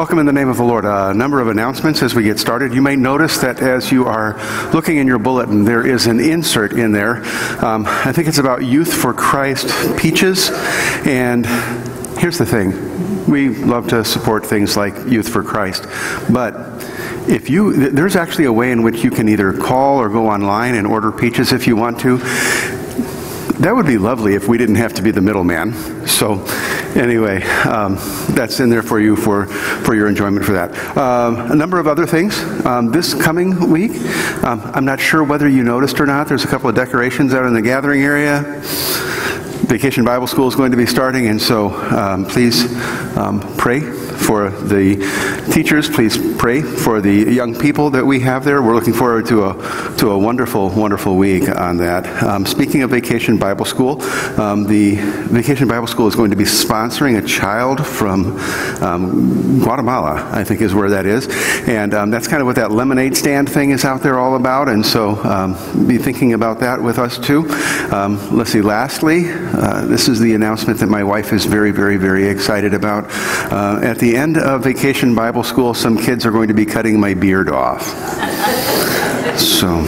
Welcome in the name of the Lord. A number of announcements as we get started. You may notice that as you are looking in your bulletin, there is an insert in there. Um, I think it's about Youth for Christ Peaches. And here's the thing we love to support things like Youth for Christ. But if you, there's actually a way in which you can either call or go online and order peaches if you want to. That would be lovely if we didn't have to be the middleman. So, anyway, um, that's in there for you for, for your enjoyment for that. Um, a number of other things. Um, this coming week, um, I'm not sure whether you noticed or not, there's a couple of decorations out in the gathering area. Vacation Bible School is going to be starting, and so um, please um, pray for the teachers. Please pray for the young people that we have there. We're looking forward to a, to a wonderful, wonderful week on that. Um, speaking of Vacation Bible School, um, the Vacation Bible School is going to be sponsoring a child from um, Guatemala, I think is where that is. And um, that's kind of what that lemonade stand thing is out there all about. And so be thinking about that with us too. Let's see, lastly, uh, this is the announcement that my wife is very, very, very excited about. Uh, at the the end of Vacation Bible School, some kids are going to be cutting my beard off. So,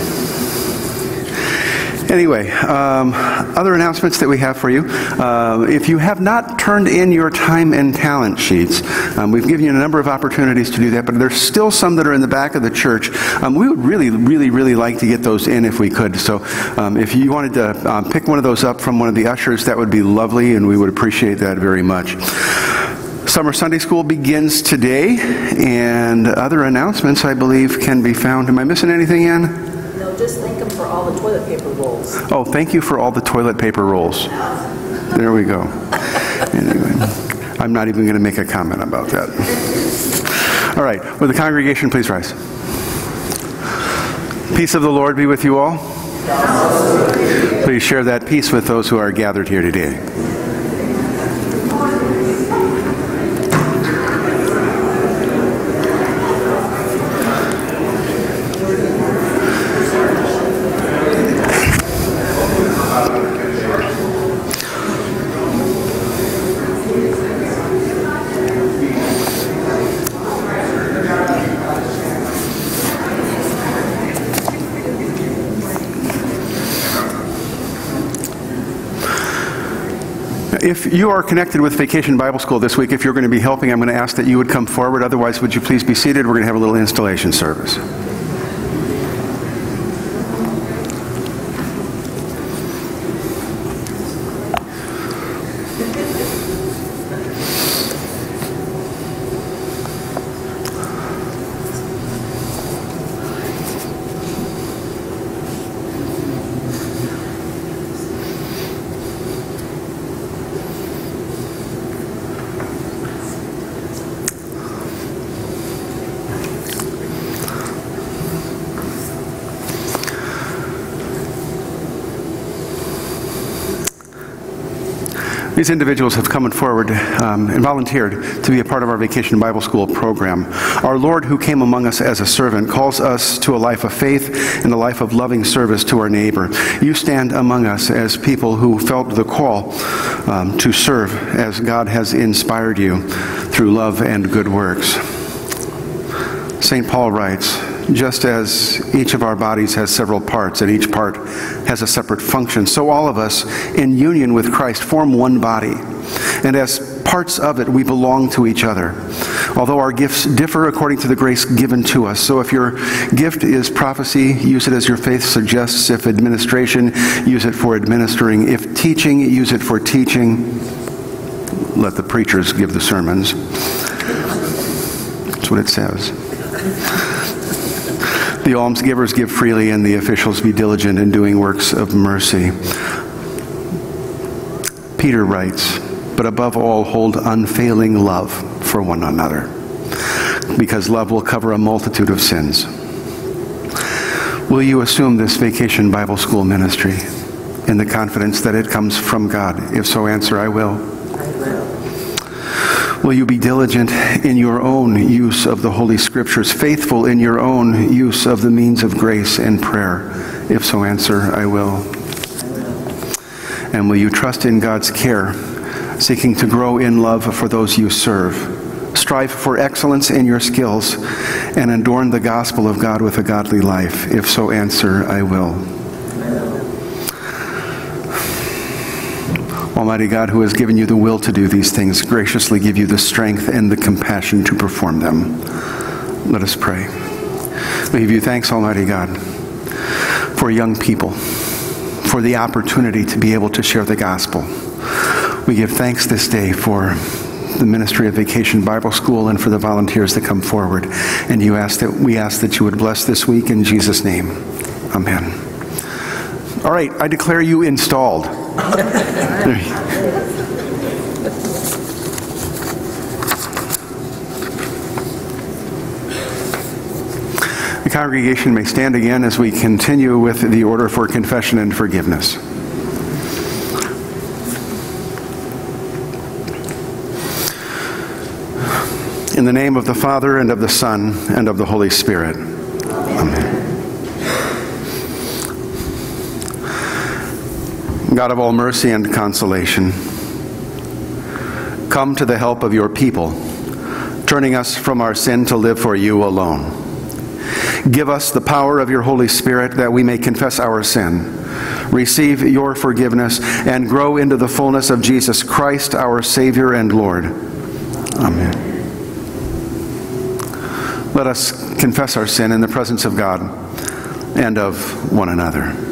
anyway, um, other announcements that we have for you. Uh, if you have not turned in your time and talent sheets, um, we've given you a number of opportunities to do that, but there's still some that are in the back of the church. Um, we would really, really, really like to get those in if we could. So, um, if you wanted to um, pick one of those up from one of the ushers, that would be lovely, and we would appreciate that very much. Summer Sunday School begins today, and other announcements, I believe, can be found. Am I missing anything, Ann? No, just thank them for all the toilet paper rolls. Oh, thank you for all the toilet paper rolls. There we go. Anyway, I'm not even going to make a comment about that. All right, will the congregation please rise? Peace of the Lord be with you all. Please share that peace with those who are gathered here today. If you are connected with Vacation Bible School this week, if you're going to be helping, I'm going to ask that you would come forward. Otherwise, would you please be seated? We're going to have a little installation service. These individuals have come forward um, and volunteered to be a part of our Vacation Bible School program. Our Lord, who came among us as a servant, calls us to a life of faith and a life of loving service to our neighbor. You stand among us as people who felt the call um, to serve as God has inspired you through love and good works. St. Paul writes, just as each of our bodies has several parts and each part has a separate function, so all of us, in union with Christ, form one body. And as parts of it, we belong to each other. Although our gifts differ according to the grace given to us. So if your gift is prophecy, use it as your faith suggests. If administration, use it for administering. If teaching, use it for teaching. Let the preachers give the sermons. That's what it says. The almsgivers give freely, and the officials be diligent in doing works of mercy. Peter writes, But above all, hold unfailing love for one another, because love will cover a multitude of sins. Will you assume this vacation Bible school ministry in the confidence that it comes from God? If so, answer, I will. Will you be diligent in your own use of the Holy Scriptures, faithful in your own use of the means of grace and prayer? If so, answer, I will. And will you trust in God's care seeking to grow in love for those you serve. Strive for excellence in your skills and adorn the gospel of God with a godly life. If so, answer, I will. Almighty God, who has given you the will to do these things, graciously give you the strength and the compassion to perform them. Let us pray. We give you thanks, Almighty God, for young people, for the opportunity to be able to share the gospel. We give thanks this day for the ministry of Vacation Bible School and for the volunteers that come forward. And you ask that we ask that you would bless this week in Jesus' name. Amen. All right, I declare you installed. The congregation may stand again as we continue with the order for confession and forgiveness. In the name of the Father, and of the Son, and of the Holy Spirit. God of all mercy and consolation, come to the help of your people, turning us from our sin to live for you alone. Give us the power of your Holy Spirit that we may confess our sin, receive your forgiveness, and grow into the fullness of Jesus Christ, our Savior and Lord. Amen. Let us confess our sin in the presence of God and of one another.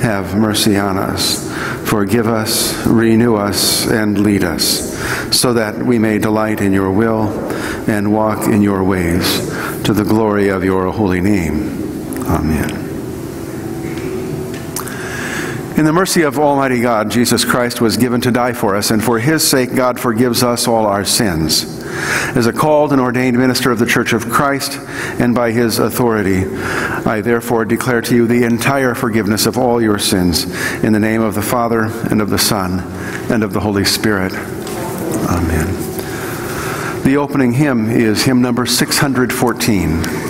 have mercy on us. Forgive us, renew us, and lead us, so that we may delight in your will and walk in your ways, to the glory of your holy name. Amen. In the mercy of Almighty God, Jesus Christ was given to die for us, and for his sake, God forgives us all our sins. As a called and ordained minister of the Church of Christ, and by his authority, I therefore declare to you the entire forgiveness of all your sins, in the name of the Father, and of the Son, and of the Holy Spirit. Amen. The opening hymn is hymn number 614.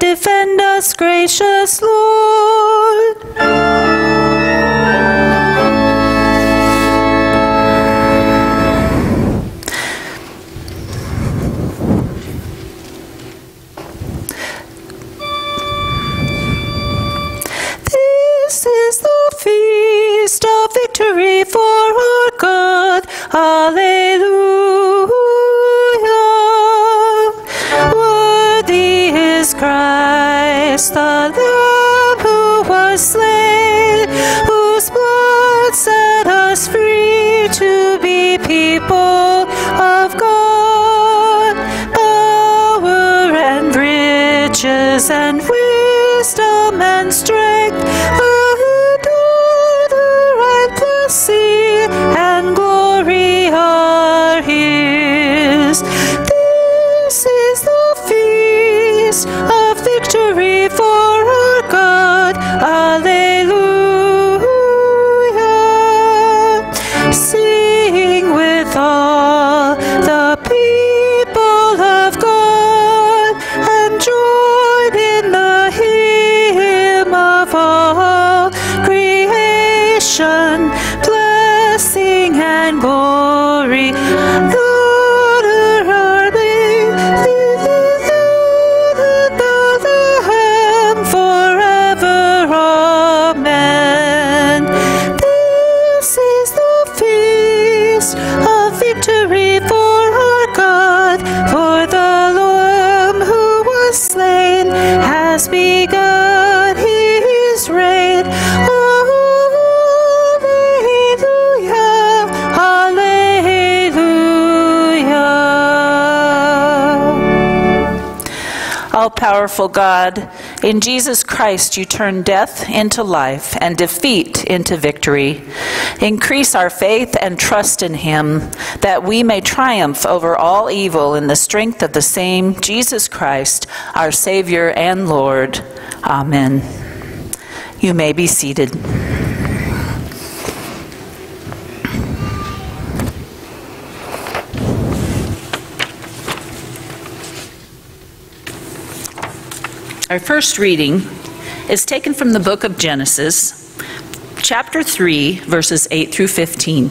Defend us, gracious God, in Jesus Christ you turn death into life and defeat into victory. Increase our faith and trust in Him, that we may triumph over all evil in the strength of the same Jesus Christ, our Savior and Lord. Amen. You may be seated. Our first reading is taken from the book of Genesis, chapter 3, verses 8 through 15.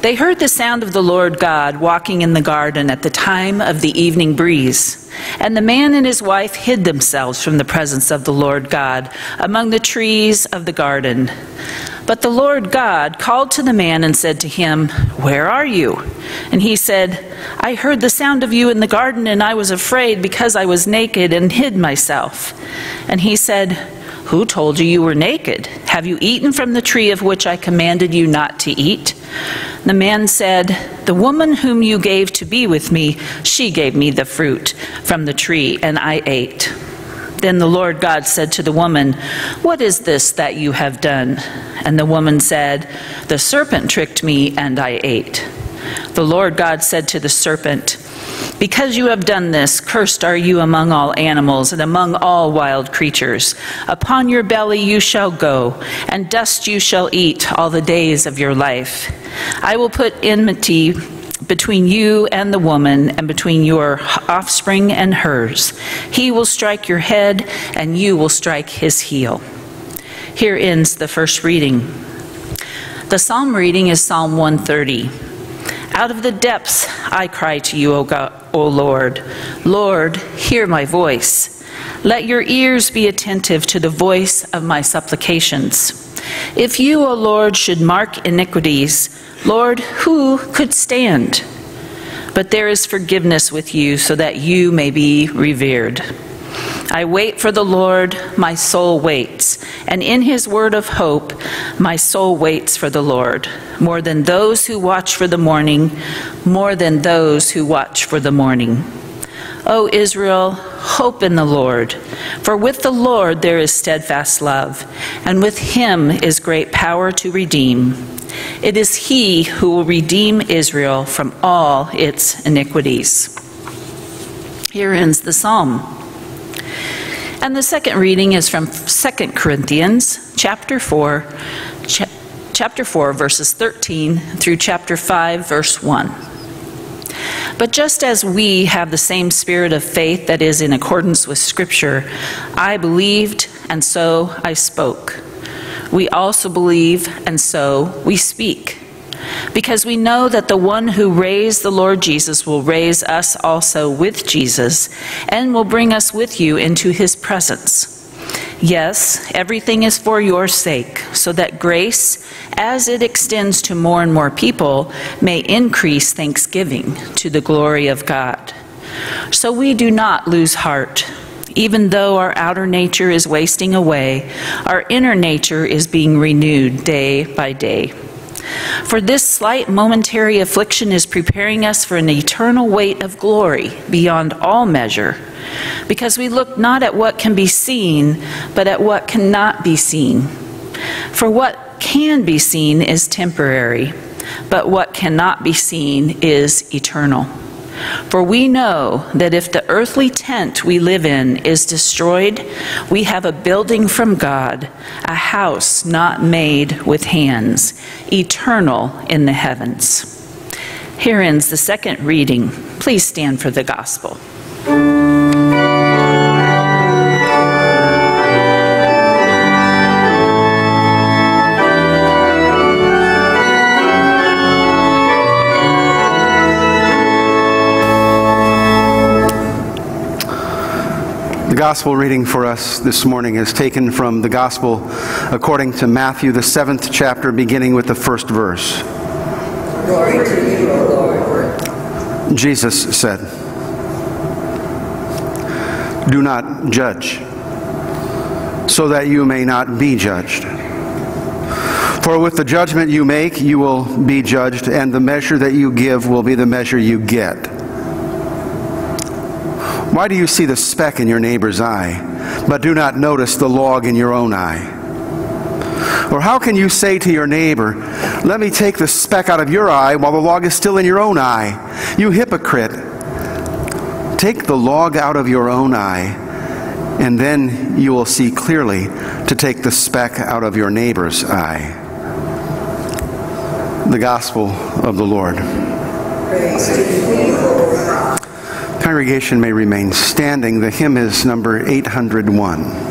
They heard the sound of the Lord God walking in the garden at the time of the evening breeze. And the man and his wife hid themselves from the presence of the Lord God among the trees of the garden. But the Lord God called to the man and said to him, Where are you? And he said, I heard the sound of you in the garden, and I was afraid because I was naked and hid myself. And he said, Who told you you were naked? Have you eaten from the tree of which I commanded you not to eat? The man said, The woman whom you gave to be with me, she gave me the fruit from the tree, and I ate. Then the Lord God said to the woman, What is this that you have done? And the woman said, The serpent tricked me, and I ate. The Lord God said to the serpent, Because you have done this, cursed are you among all animals and among all wild creatures. Upon your belly you shall go, and dust you shall eat all the days of your life. I will put enmity between you and the woman, and between your offspring and hers. He will strike your head, and you will strike his heel. Here ends the first reading. The psalm reading is Psalm 130. Out of the depths I cry to you, O, God, o Lord. Lord, hear my voice. Let your ears be attentive to the voice of my supplications. If you, O Lord, should mark iniquities, Lord, who could stand? But there is forgiveness with you so that you may be revered. I wait for the Lord, my soul waits, and in his word of hope, my soul waits for the Lord, more than those who watch for the morning, more than those who watch for the morning. O Israel, hope in the Lord, for with the Lord there is steadfast love, and with him is great power to redeem. It is he who will redeem Israel from all its iniquities. Here ends the psalm. And the second reading is from 2 Corinthians chapter 4, ch- chapter 4 verses 13 through chapter 5 verse 1. But just as we have the same spirit of faith that is in accordance with Scripture, I believed, and so I spoke. We also believe, and so we speak because we know that the one who raised the Lord Jesus will raise us also with Jesus and will bring us with you into his presence. Yes, everything is for your sake, so that grace, as it extends to more and more people, may increase thanksgiving to the glory of God. So we do not lose heart. Even though our outer nature is wasting away, our inner nature is being renewed day by day. For this slight momentary affliction is preparing us for an eternal weight of glory beyond all measure, because we look not at what can be seen, but at what cannot be seen. For what can be seen is temporary, but what cannot be seen is eternal. For we know that if the earthly tent we live in is destroyed, we have a building from God, a house not made with hands, eternal in the heavens. Here ends the second reading. Please stand for the gospel. Gospel reading for us this morning is taken from the gospel according to Matthew, the seventh chapter, beginning with the first verse. Glory to you, O Lord. Jesus said, Do not judge, so that you may not be judged. For with the judgment you make, you will be judged, and the measure that you give will be the measure you get. Why do you see the speck in your neighbor's eye, but do not notice the log in your own eye? Or how can you say to your neighbor, Let me take the speck out of your eye while the log is still in your own eye? You hypocrite! Take the log out of your own eye, and then you will see clearly to take the speck out of your neighbor's eye. The Gospel of the Lord. Praise congregation may remain standing. The hymn is number 801.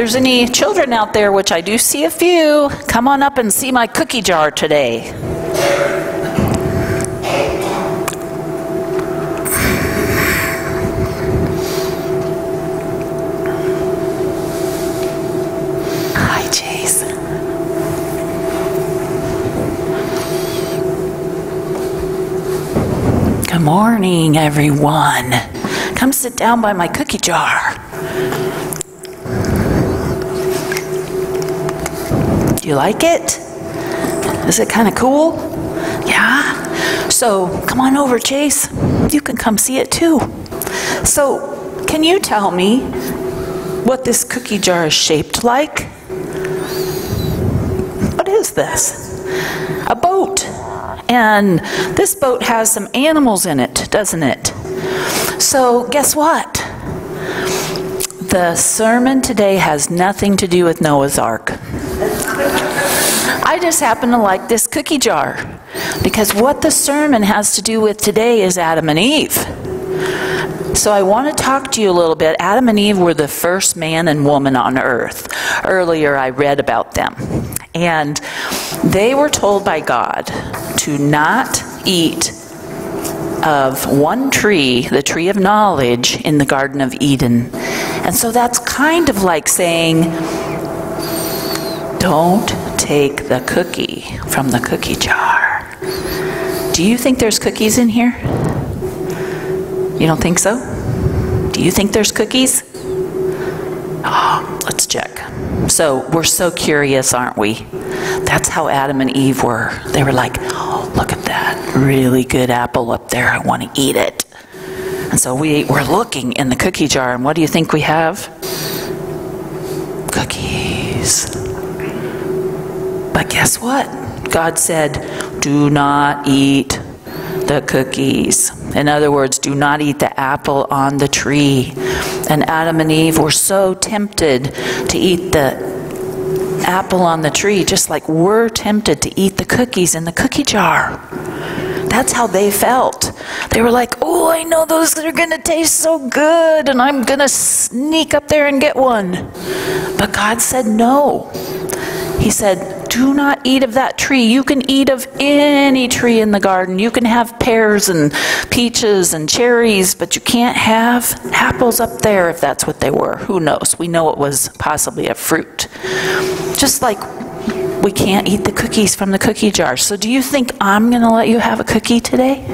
There's any children out there, which I do see a few, come on up and see my cookie jar today. Good morning, everyone. Come sit down by my cookie jar. You like it? Is it kind of cool? Yeah? So come on over, Chase. You can come see it too. So, can you tell me what this cookie jar is shaped like? What is this? A boat. And this boat has some animals in it, doesn't it? So, guess what? The sermon today has nothing to do with Noah's Ark. I just happen to like this cookie jar because what the sermon has to do with today is Adam and Eve. So I want to talk to you a little bit. Adam and Eve were the first man and woman on earth. Earlier I read about them. And they were told by God to not eat of one tree, the tree of knowledge, in the Garden of Eden. And so that's kind of like saying, don't take the cookie from the cookie jar. Do you think there's cookies in here? You don't think so? Do you think there's cookies? Oh, let's check. So we're so curious, aren't we? That's how Adam and Eve were. They were like, oh, look at that really good apple up there. I want to eat it. And so we were looking in the cookie jar, and what do you think we have? Cookies. But guess what? God said, do not eat the cookies. In other words, do not eat the apple on the tree. And Adam and Eve were so tempted to eat the apple on the tree, just like we're tempted to eat the cookies in the cookie jar. That's how they felt. They were like, oh, I know those are going to taste so good, and I'm going to sneak up there and get one. But God said no. He said, do not eat of that tree. You can eat of any tree in the garden. You can have pears and peaches and cherries, but you can't have apples up there if that's what they were. Who knows? We know it was possibly a fruit. Just like we can't eat the cookies from the cookie jar. So, do you think I'm going to let you have a cookie today?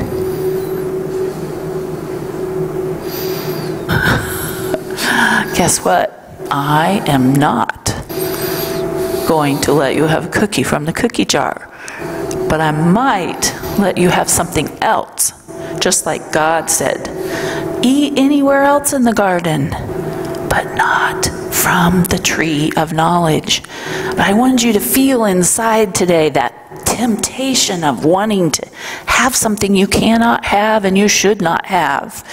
Guess what? I am not going to let you have a cookie from the cookie jar. But I might let you have something else, just like God said. Eat anywhere else in the garden, but not from the tree of knowledge. But I wanted you to feel inside today that temptation of wanting to have something you cannot have and you should not have.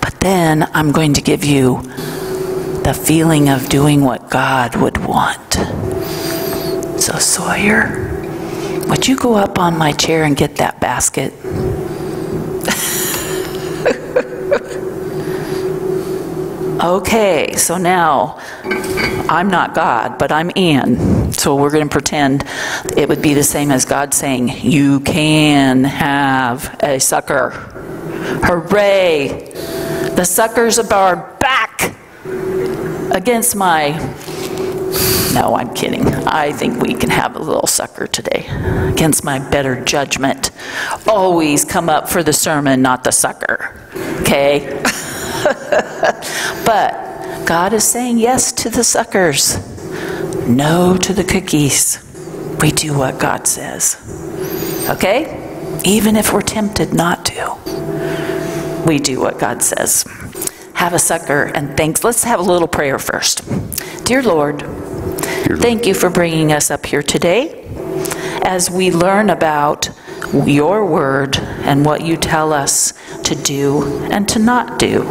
But then I'm going to give you the feeling of doing what God would want. So, Sawyer, would you go up on my chair and get that basket? okay, so now I'm not God, but I'm Ann. So we're going to pretend it would be the same as God saying, You can have a sucker. Hooray! The suckers are back against my. No, I'm kidding. I think we can have a little sucker today against my better judgment. Always come up for the sermon, not the sucker. Okay? but God is saying yes to the suckers, no to the cookies. We do what God says. Okay? Even if we're tempted not to, we do what God says. Have a sucker and thanks. Let's have a little prayer first. Dear Lord. Thank you for bringing us up here today as we learn about your word and what you tell us to do and to not do.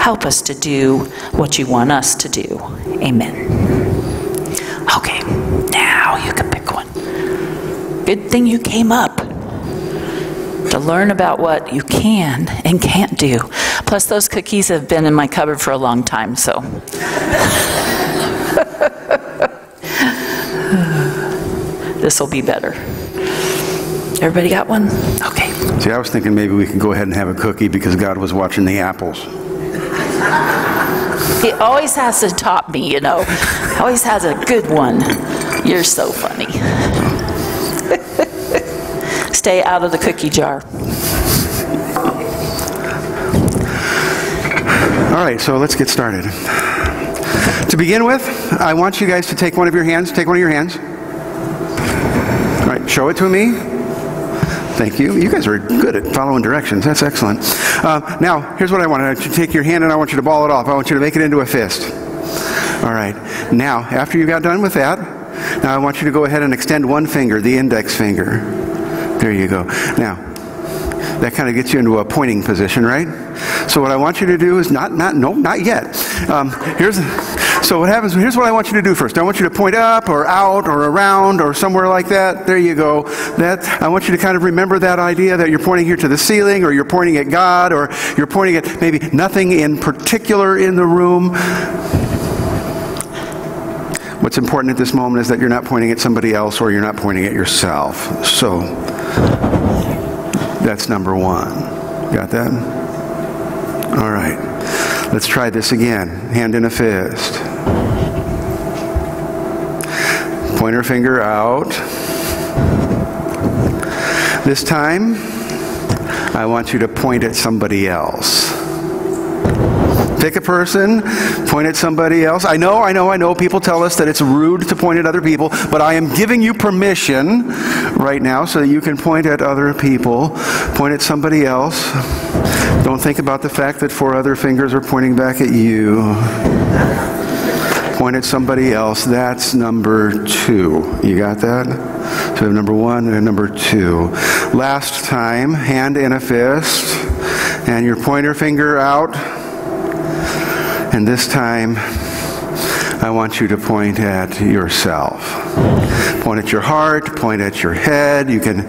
Help us to do what you want us to do. Amen. Okay, now you can pick one. Good thing you came up to learn about what you can and can't do. Plus, those cookies have been in my cupboard for a long time, so. this will be better. Everybody got one? Okay. See, I was thinking maybe we could go ahead and have a cookie because God was watching the apples. He always has to top me, you know. Always has a good one. You're so funny. Stay out of the cookie jar. All right, so let's get started. To begin with, I want you guys to take one of your hands. Take one of your hands. Show it to me. Thank you. You guys are good at following directions. That's excellent. Uh, now, here's what I want. I want you to take your hand and I want you to ball it off. I want you to make it into a fist. All right. Now, after you got done with that, now I want you to go ahead and extend one finger, the index finger. There you go. Now, that kind of gets you into a pointing position, right? So what I want you to do is not, not, no, not yet. Um, here's, so what happens, here's what I want you to do first. I want you to point up or out or around or somewhere like that. There you go. That, I want you to kind of remember that idea that you're pointing here to the ceiling or you're pointing at God or you're pointing at maybe nothing in particular in the room. What's important at this moment is that you're not pointing at somebody else or you're not pointing at yourself. So that's number one. Got that? All right. Let's try this again. Hand in a fist. Pointer finger out. This time, I want you to point at somebody else. Pick a person, point at somebody else. I know, I know, I know people tell us that it's rude to point at other people, but I am giving you permission right now so that you can point at other people, point at somebody else. Don't think about the fact that four other fingers are pointing back at you. Point at somebody else. That's number two. You got that? So we have number one and number two. Last time, hand in a fist, and your pointer finger out. And this time, I want you to point at yourself. Point at your heart, point at your head. You can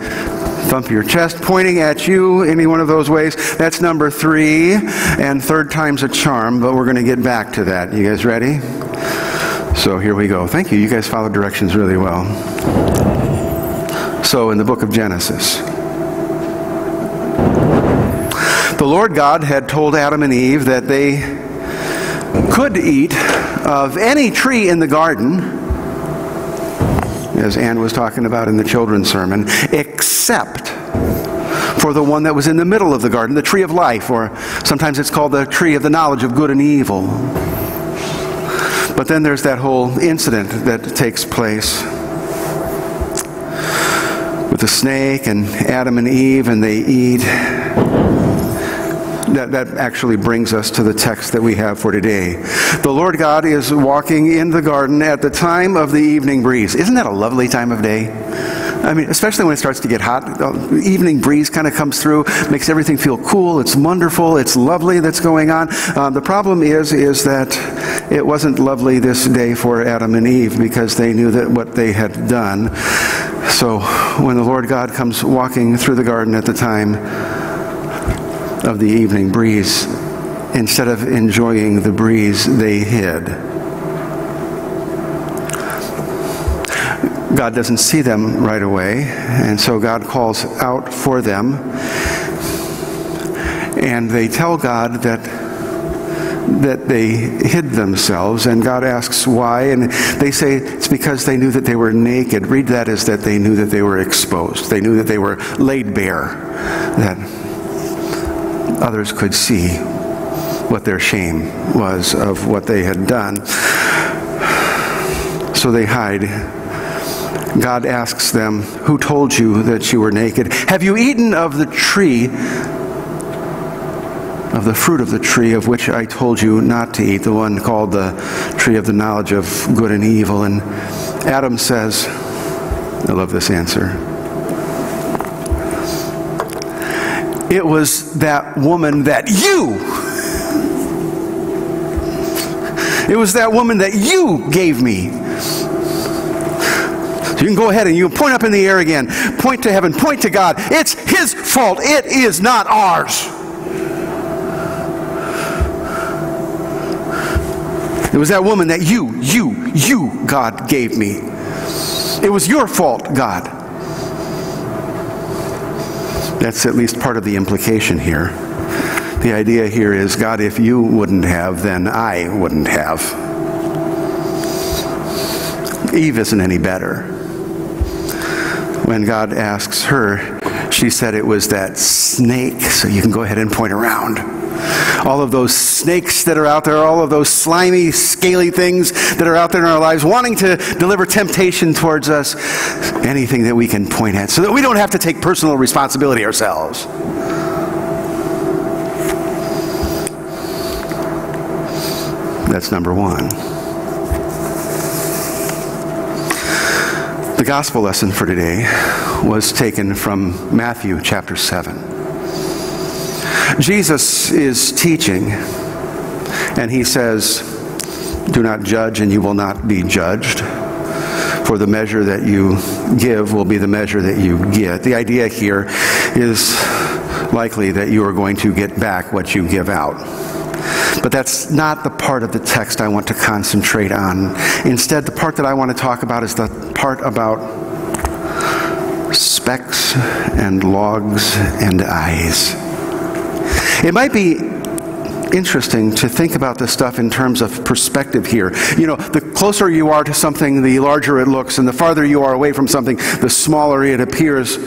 thump your chest, pointing at you, any one of those ways. That's number three, and third time's a charm, but we're going to get back to that. You guys ready? So here we go. Thank you. You guys followed directions really well. So, in the book of Genesis, the Lord God had told Adam and Eve that they could eat of any tree in the garden, as Ann was talking about in the children's sermon, except for the one that was in the middle of the garden, the tree of life, or sometimes it's called the tree of the knowledge of good and evil. But then there's that whole incident that takes place with the snake and Adam and Eve, and they eat that, that actually brings us to the text that we have for today. The Lord God is walking in the garden at the time of the evening breeze. Isn't that a lovely time of day? I mean, especially when it starts to get hot, the evening breeze kind of comes through, makes everything feel cool. It's wonderful. It's lovely that's going on. Uh, the problem is, is that it wasn't lovely this day for Adam and Eve because they knew that what they had done. So when the Lord God comes walking through the garden at the time of the evening breeze, instead of enjoying the breeze, they hid. God doesn't see them right away, and so God calls out for them. And they tell God that that they hid themselves, and God asks why, and they say it's because they knew that they were naked. Read that as that they knew that they were exposed. They knew that they were laid bare, that others could see what their shame was of what they had done. So they hide. God asks them, Who told you that you were naked? Have you eaten of the tree, of the fruit of the tree of which I told you not to eat, the one called the tree of the knowledge of good and evil? And Adam says, I love this answer. It was that woman that you, it was that woman that you gave me. You can go ahead and you point up in the air again. Point to heaven. Point to God. It's His fault. It is not ours. It was that woman that you, you, you, God, gave me. It was your fault, God. That's at least part of the implication here. The idea here is God, if you wouldn't have, then I wouldn't have. Eve isn't any better. When God asks her, she said it was that snake, so you can go ahead and point around. All of those snakes that are out there, all of those slimy, scaly things that are out there in our lives, wanting to deliver temptation towards us, anything that we can point at, so that we don't have to take personal responsibility ourselves. That's number one. The gospel lesson for today was taken from Matthew chapter 7. Jesus is teaching, and he says, Do not judge, and you will not be judged. For the measure that you give will be the measure that you get. The idea here is likely that you are going to get back what you give out. But that's not the part of the text I want to concentrate on. Instead, the part that I want to talk about is the part about specks and logs and eyes. It might be interesting to think about this stuff in terms of perspective here. You know, the closer you are to something, the larger it looks, and the farther you are away from something, the smaller it appears,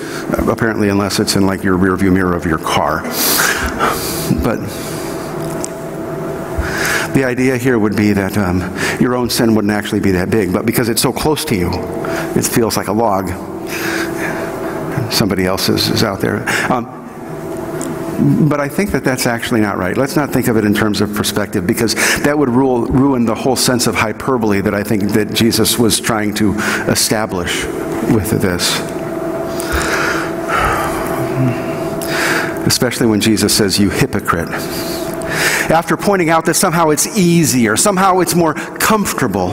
apparently, unless it's in like your rearview mirror of your car. But the idea here would be that um, your own sin wouldn't actually be that big, but because it's so close to you, it feels like a log. Somebody else is, is out there. Um, but I think that that's actually not right. Let's not think of it in terms of perspective because that would rule, ruin the whole sense of hyperbole that I think that Jesus was trying to establish with this. Especially when Jesus says, You hypocrite after pointing out that somehow it's easier, somehow it's more comfortable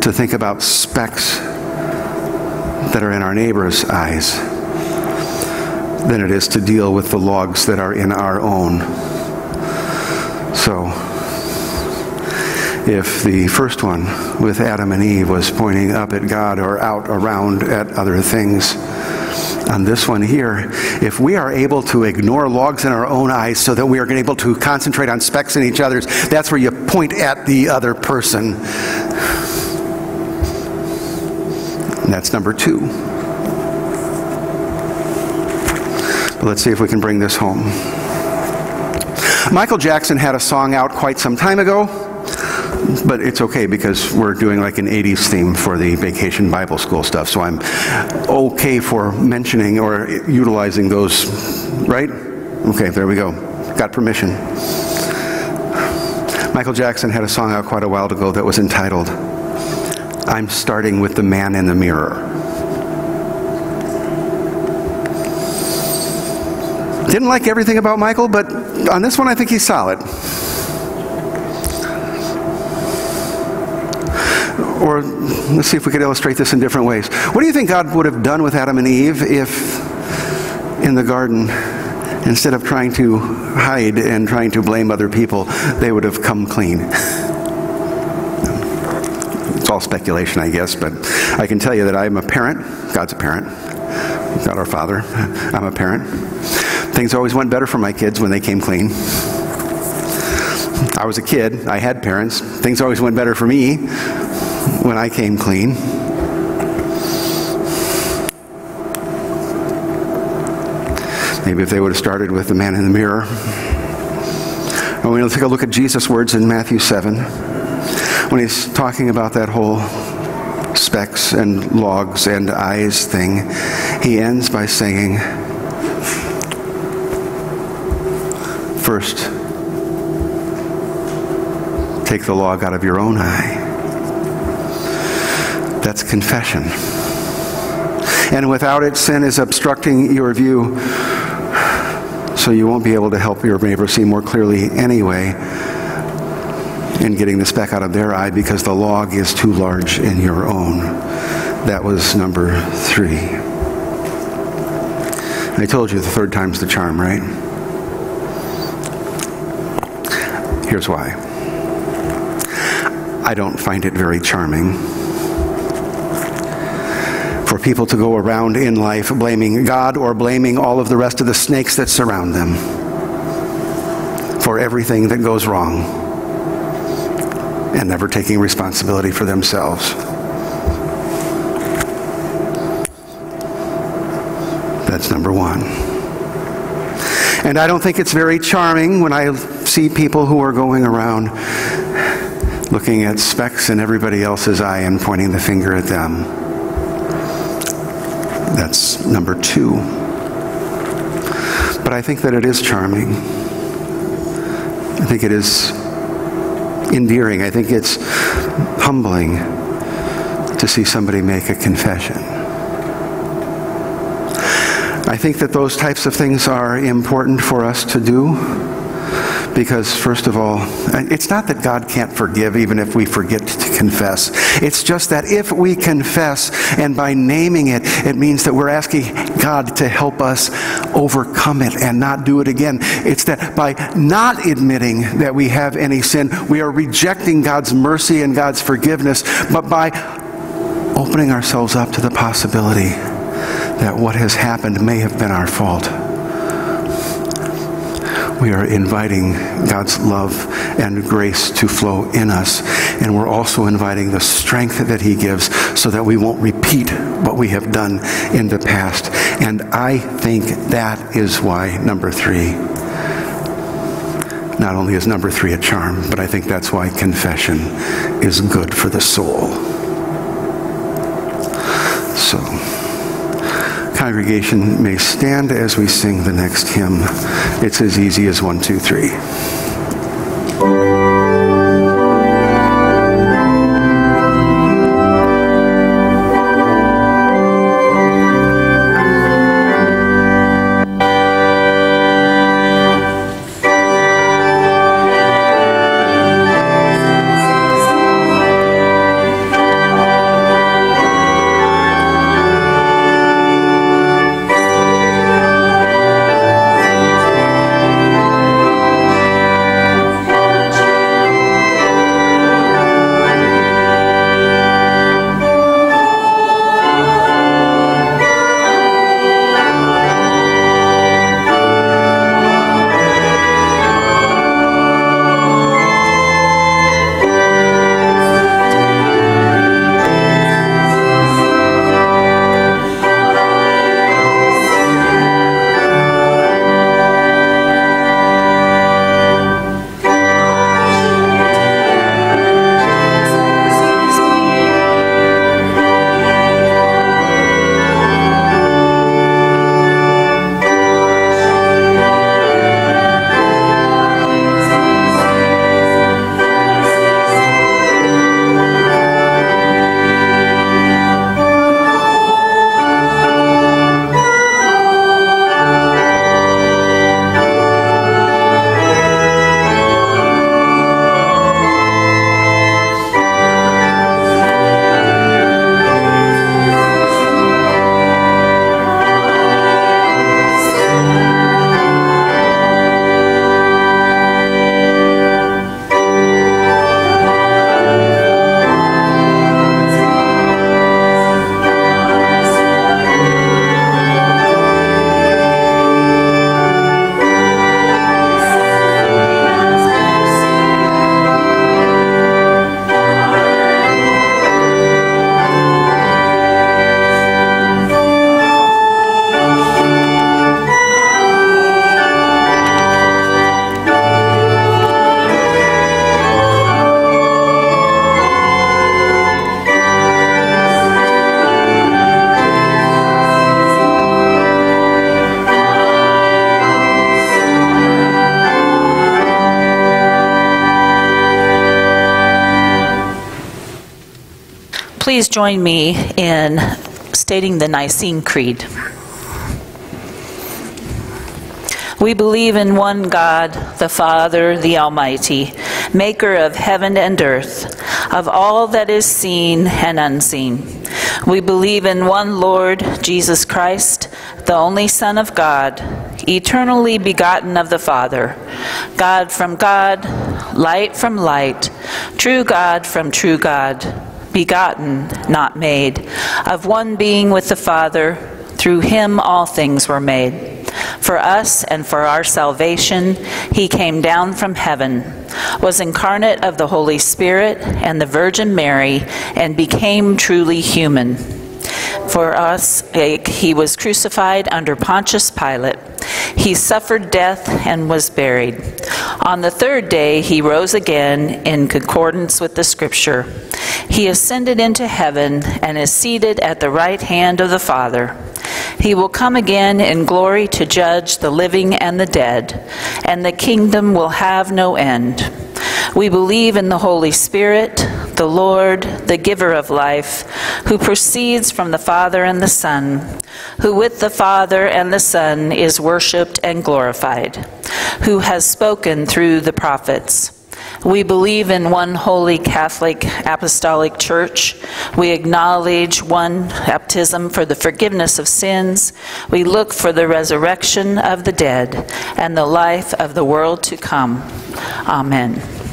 to think about specks that are in our neighbor's eyes than it is to deal with the logs that are in our own. So, if the first one with Adam and Eve was pointing up at God or out around at other things, on this one here, if we are able to ignore logs in our own eyes so that we are able to concentrate on specks in each other's, that's where you point at the other person. And that's number two. But let's see if we can bring this home. Michael Jackson had a song out quite some time ago but it's okay because we're doing like an 80s theme for the vacation Bible school stuff, so I'm okay for mentioning or utilizing those, right? Okay, there we go. Got permission. Michael Jackson had a song out quite a while ago that was entitled, I'm Starting with the Man in the Mirror. Didn't like everything about Michael, but on this one I think he's solid. or let's see if we could illustrate this in different ways. What do you think God would have done with Adam and Eve if in the garden, instead of trying to hide and trying to blame other people, they would have come clean? All speculation, I guess, but I can tell you that I'm a parent. God's a parent. God our Father. I'm a parent. Things always went better for my kids when they came clean. I was a kid. I had parents. Things always went better for me when I came clean. Maybe if they would have started with the man in the mirror. I want to take a look at Jesus' words in Matthew 7 when he's talking about that whole specks and logs and eyes thing. He ends by saying, First, take the log out of your own eye. That's confession. And without it, sin is obstructing your view, so you won't be able to help your neighbor see more clearly anyway in getting the speck out of their eye because the log is too large in your own. That was number three. I told you the third time's the charm, right? Here's why. I don't find it very charming for people to go around in life blaming God or blaming all of the rest of the snakes that surround them for everything that goes wrong and never taking responsibility for themselves. That's number one. And I don't think it's very charming when I see people who are going around looking at specks in everybody else's eye and pointing the finger at them. That's number two. But I think that it is charming. I think it is endearing. I think it's humbling to see somebody make a confession. I think that those types of things are important for us to do because, first of all, it's not that God can't forgive even if we forget confess. It's just that if we confess and by naming it, it means that we're asking God to help us overcome it and not do it again. It's that by not admitting that we have any sin, we are rejecting God's mercy and God's forgiveness, but by opening ourselves up to the possibility that what has happened may have been our fault we are inviting God's love and grace to flow in us. And we're also inviting the strength that He gives so that we won't repeat what we have done in the past. And I think that is why number three, not only is number three a charm, but I think that's why confession is good for the soul. So, congregation may stand as we sing the next hymn. It's as easy as one, two, three. Please join me in stating the Nicene Creed. We believe in one God, the Father, the Almighty, maker of heaven and earth, of all that is seen and unseen. We believe in one Lord, Jesus Christ, the only Son of God, eternally begotten of the Father, God from God, light from light, true God from true God, begotten, not made, of one being with the Father, through him all things were made. For us and for our salvation, he came down from heaven, was incarnate of the Holy Spirit and the Virgin Mary, and became truly human. For us, he was crucified under Pontius Pilate. He suffered death and was buried. On the third day, he rose again in concordance with the Scripture. He ascended into heaven and is seated at the right hand of the Father. He will come again in glory to judge the living and the dead, and the kingdom will have no end. We believe in the Holy Spirit, the Lord, the giver of life, who proceeds from the Father and the Son, who with the Father and the Son is worshiped and glorified, who has spoken through the prophets. We believe in one holy Catholic Apostolic Church. We acknowledge one baptism for the forgiveness of sins. We look for the resurrection of the dead and the life of the world to come. Amen.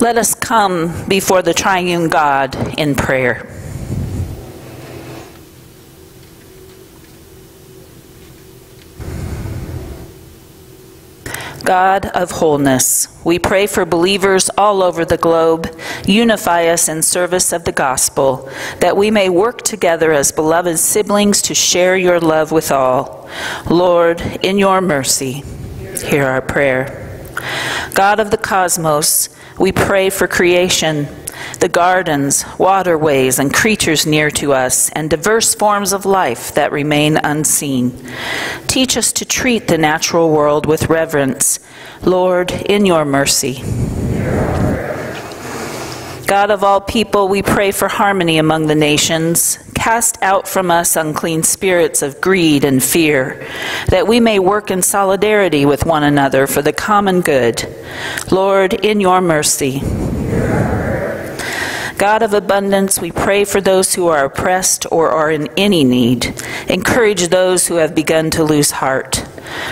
Let us come before the triune God in prayer. God of wholeness, we pray for believers all over the globe. Unify us in service of the gospel, that we may work together as beloved siblings to share your love with all. Lord, in your mercy, hear our prayer. God of the cosmos, we pray for creation, the gardens, waterways, and creatures near to us, and diverse forms of life that remain unseen. Teach us to treat the natural world with reverence. Lord, in your mercy. God of all people, we pray for harmony among the nations. Cast out from us unclean spirits of greed and fear, that we may work in solidarity with one another for the common good. Lord, in your mercy. God of abundance, we pray for those who are oppressed or are in any need. Encourage those who have begun to lose heart.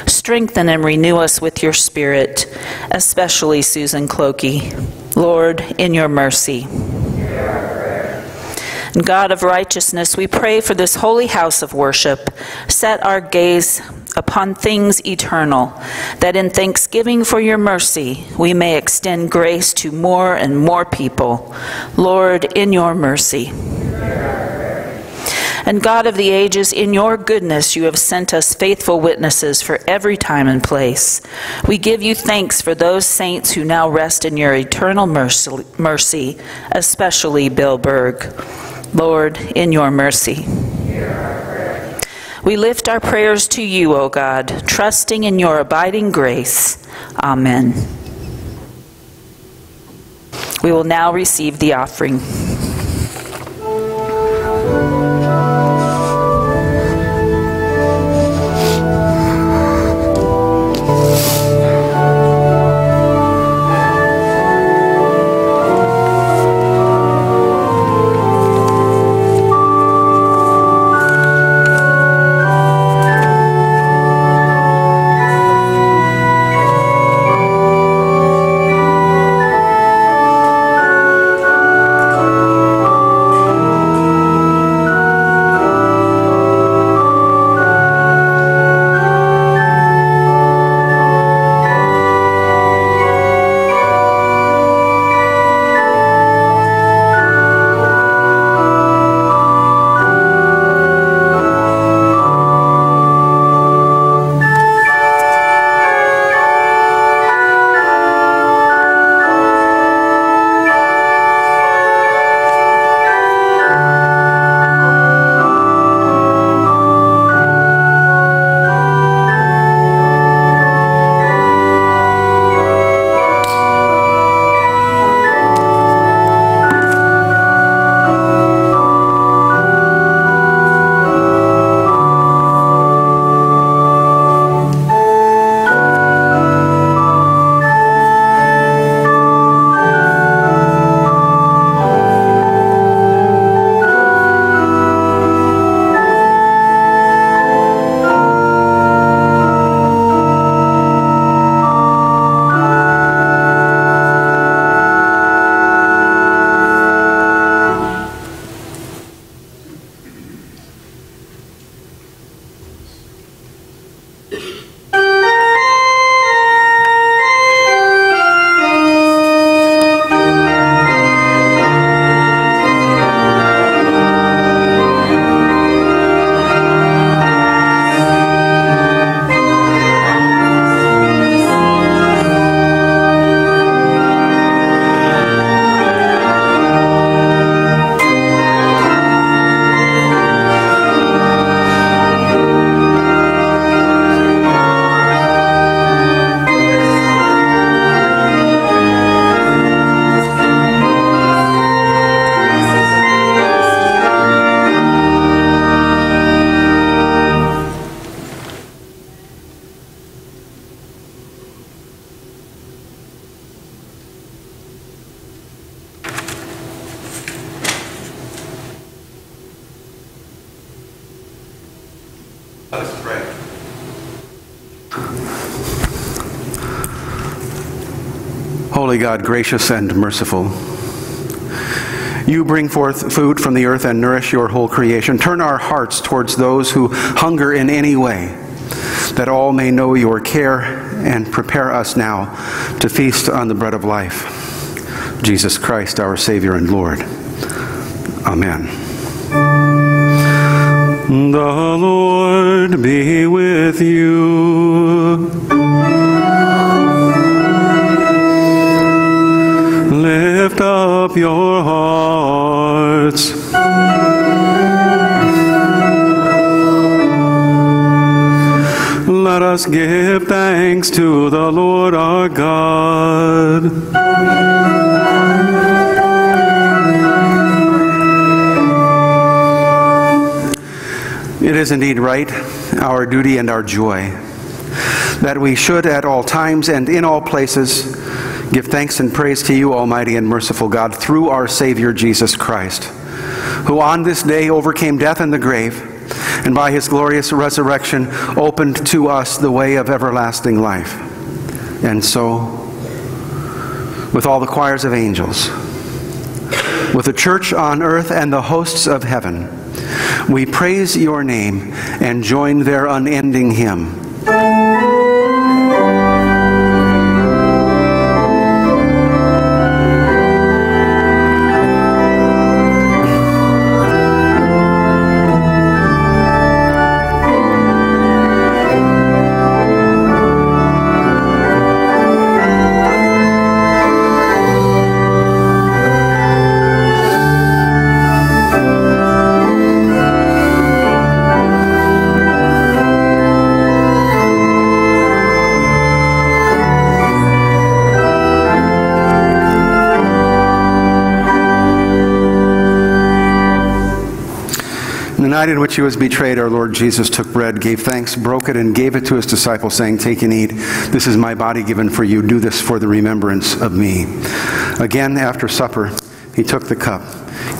Strengthen and renew us with your spirit, especially Susan Clokey. Lord, in your mercy. God of righteousness, we pray for this holy house of worship. Set our gaze upon things eternal, that in thanksgiving for your mercy we may extend grace to more and more people. Lord, in your mercy. And God of the ages, in your goodness, you have sent us faithful witnesses for every time and place. We give you thanks for those saints who now rest in your eternal mercy, especially Bill Berg. Lord, in your mercy. We lift our prayers to you, O God, trusting in your abiding grace. Amen. We will now receive the offering. Holy God, gracious and merciful, you bring forth food from the earth and nourish your whole creation. Turn our hearts towards those who hunger in any way, that all may know your care and prepare us now to feast on the bread of life. Jesus Christ, our Savior and Lord. Amen. The Lord be with you. Lift up your hearts. Let us give thanks to the Lord our God. It is indeed right, our duty and our joy, that we should at all times and in all places give thanks and praise to you, Almighty and merciful God, through our Savior Jesus Christ, who on this day overcame death and the grave, and by his glorious resurrection opened to us the way of everlasting life. And so, with all the choirs of angels, with the church on earth and the hosts of heaven, we praise your name and join their unending hymn. Night in which he was betrayed, our Lord Jesus took bread, gave thanks, broke it, and gave it to his disciples, saying, Take and eat. This is my body given for you. Do this for the remembrance of me. Again, after supper, he took the cup,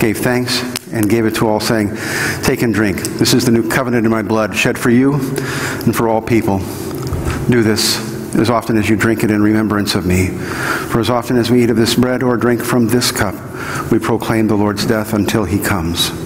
gave thanks, and gave it to all, saying, Take and drink. This is the new covenant in my blood, shed for you and for all people. Do this as often as you drink it in remembrance of me. For as often as we eat of this bread or drink from this cup, we proclaim the Lord's death until he comes.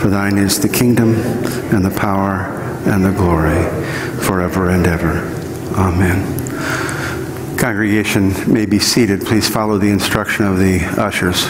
For thine is the kingdom, and the power, and the glory, forever and ever. Amen. Congregation may be seated. Please follow the instruction of the ushers.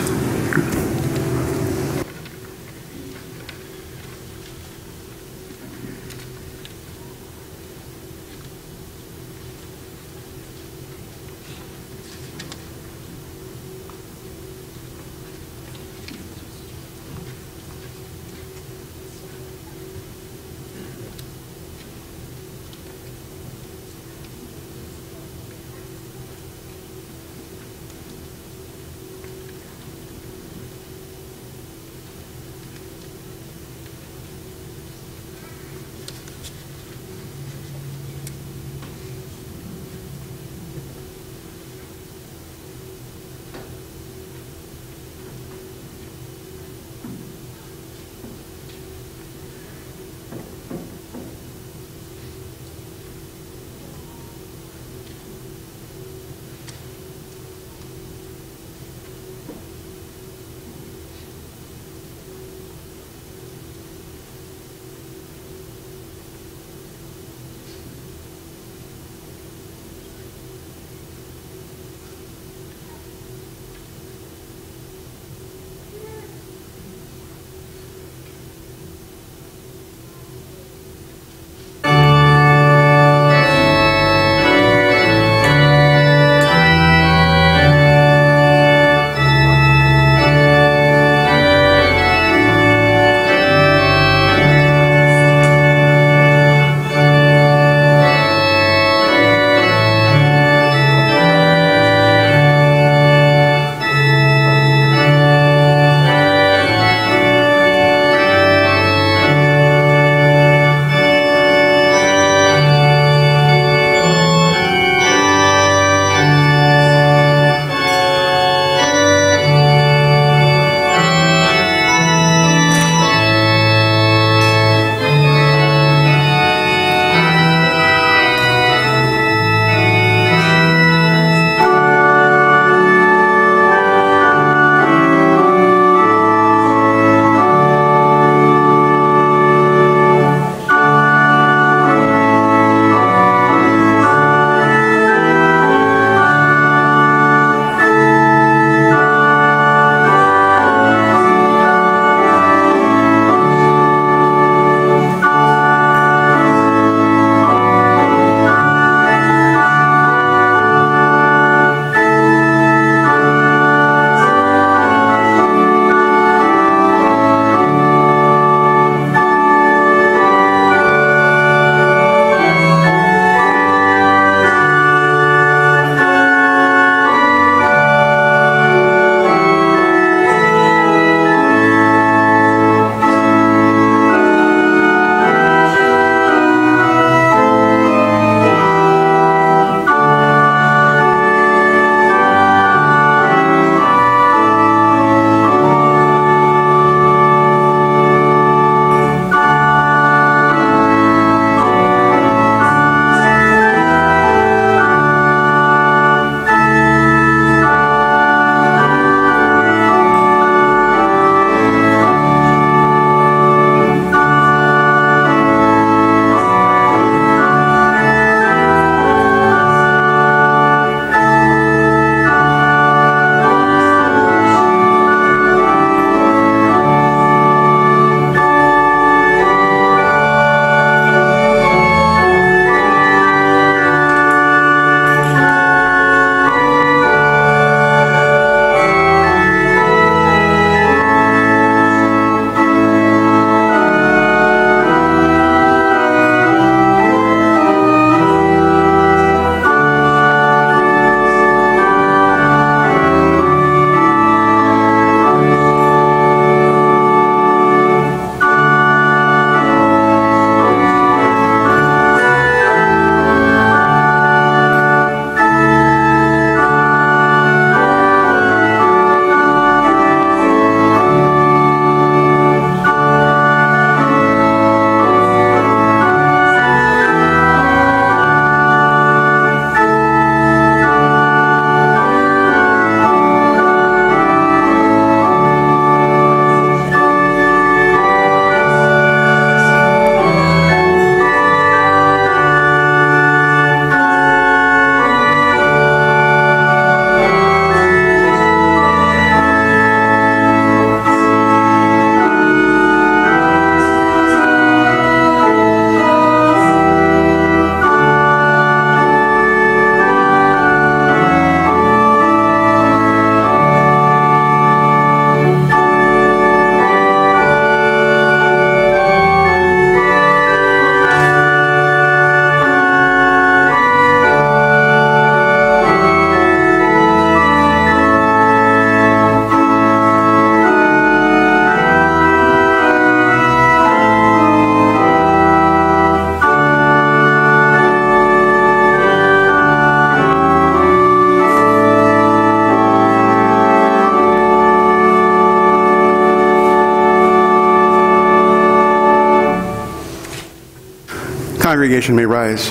Congregation may rise.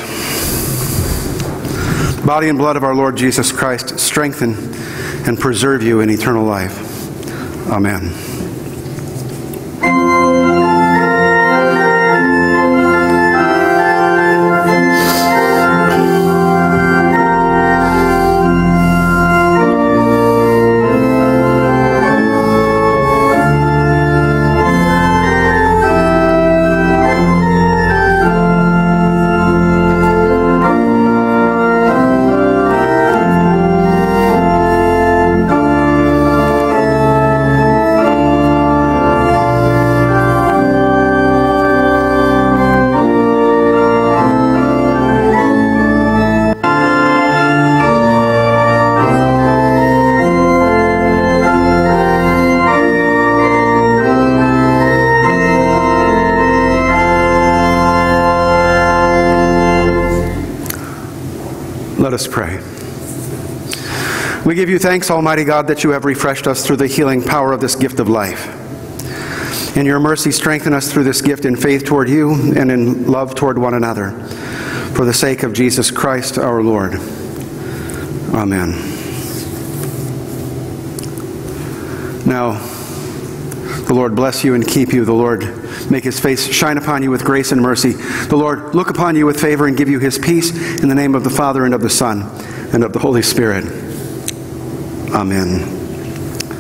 Body and blood of our Lord Jesus Christ strengthen and preserve you in eternal life. Amen. Us pray. We give you thanks, Almighty God, that you have refreshed us through the healing power of this gift of life. In your mercy, strengthen us through this gift in faith toward you and in love toward one another. For the sake of Jesus Christ our Lord. Amen. Now, the Lord bless you and keep you. The Lord make his face shine upon you with grace and mercy. The Lord look upon you with favor and give you his peace in the name of the Father and of the Son and of the Holy Spirit. Amen.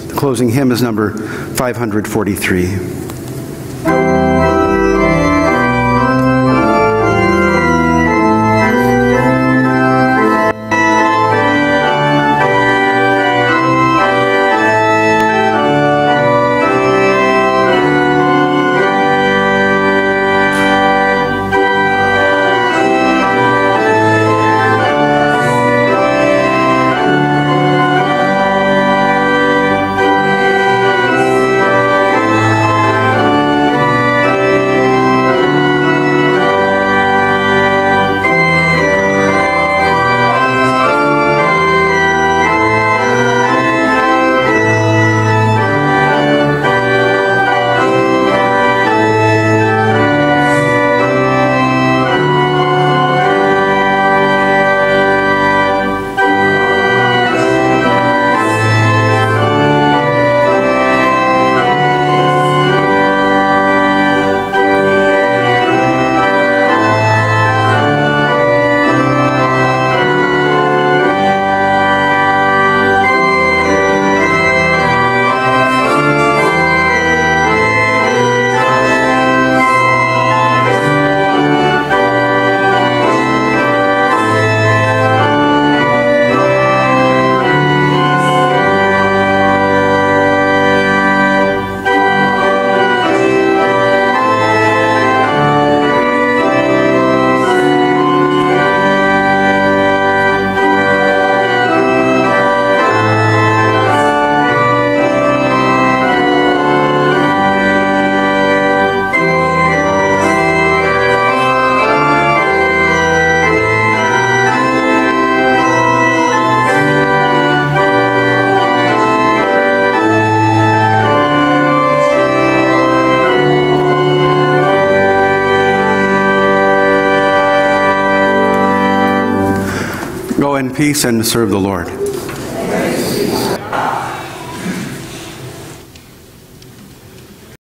The closing hymn is number 543. Peace and serve the Lord.